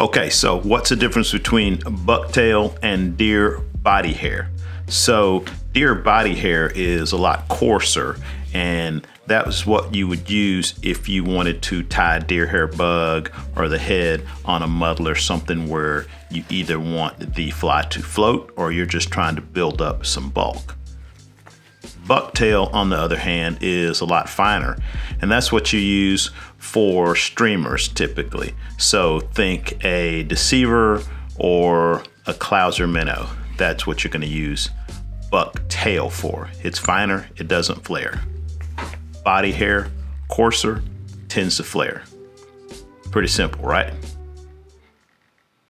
Okay, so what's the difference between bucktail and deer body hair? So deer body hair is a lot coarser and that was what you would use if you wanted to tie deer hair bug or the head on a muddler, something where you either want the fly to float or you're just trying to build up some bulk. Bucktail, on the other hand, is a lot finer, and that's what you use for streamers typically. So think a deceiver or a Clouser minnow. That's what you're going to use bucktail for. It's finer, it doesn't flare. Body hair, coarser, tends to flare. Pretty simple, right?